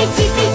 chippy chippy